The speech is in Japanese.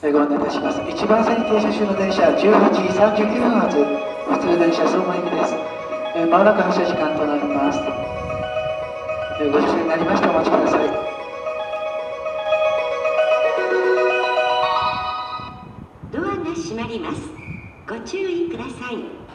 えご案内いたします。一番線停車中の電車18時39分発。普通電車相馬行きです。えまもなく発車時間となります。えご乗車になりましてお待ちください。ドアが閉まります。ご注意ください。